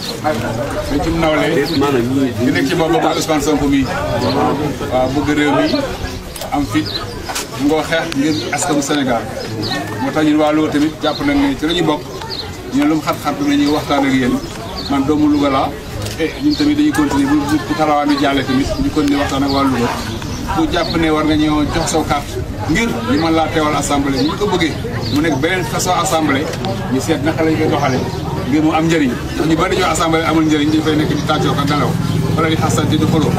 ci nawle di nekk ci boppam mooy Ousmane Sonko mi waaw bëgg réew mi am fit ngoo xeex ngir askanu Sénégal moo tax ñun waa Louga tamit jàpp nañ ne ci la ñu bokk ñun lu mu xat-xat bi nañuy waxtaan ak yéen man doomu Louga laa e ñun tamit dañuy continuer bu bu taxawaa mi jàllee tamit ñu continuer waxtaan ak waa Louga ku jàpp ne war nga ñëw jox saw carte ngir ñu mën laa teewal assemblée ñu ko bëggee mu nekk beneen façon assemblée ñu seet naka lañ koy doxale ngir mu am njëriñ ndax ñu bari ñoo assemblée amul njëriñ dañ fay nekk di tàccoo ko nelaw wala di xasante di xuloo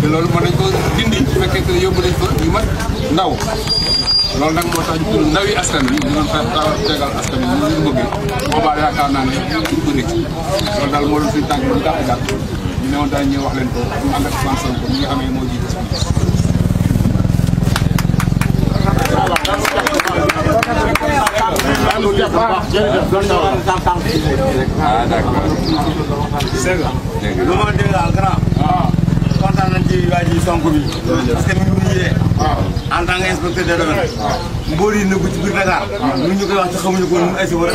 te loolu mën nañ ko dindi su fekkente ne yóbbu nañ fa ñu mat ndaw loolu nag moo tax ñu tudd ndawi askan bi ñu doon fa tegal askan bi ñu bëggee boobaa yaakaar naa ne duñ ko rëcc loolu daal moo doon suñu tànk bu gàtt gàtt ñu ne woon daal ñëw wax leen ko ñu ànd ak Ousmane Sonko mi nga xam ne moo jiite si ah d'accord dégg nga dégg nga lu ma dégg daal grand. kontaan nañ ci waa ji Sonko bi. parce que mi ngi ñuy yee. en tant que inspecteur des domaines. mbóor yi nëbbu ci biir Dakar. ñun ñu koy wax ci xamuñu ko ñun ay si war a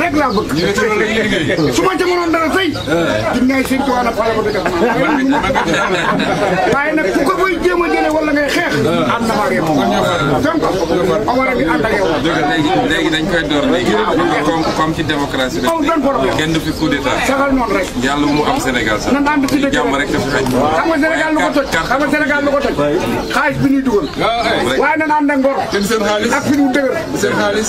rek laa bëgg. ñu ne ci loolu la ñuy liggéey. su ma ca mënoon dara tey. gis naa seen tuwaay na faale ba dëgg ak man. waaye nag ku ko koy jéem a jëlee wala ngay xeex. ànd na ma ak yow. donc Omar a ngi ànd ak yow. dëgg la léegi léegi dañ koy door léegi comme comme ci démocratie Amul benn problème. kenn du fi coup d'état saxal noonu rek. yàlla mu am Sénégal sax nan ànd ci dëgg jàmm rek dafa xaj xam nga Sénégal lu ko toj xam nga Sénégal lu ko toj xaalis bi ñuy dugal waaye nan ànd ak ngor seen xaalis ak fi ñu dëgër seen xaalis